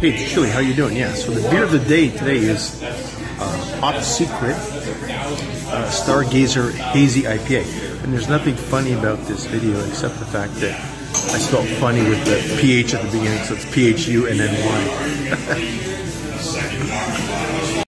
Hey, Julie. how you doing? Yeah, so the beer of the day today is uh, Hot Secret uh, Stargazer Hazy IPA. And there's nothing funny about this video except the fact that I spelled funny with the PH at the beginning, so it's PHU and then Y.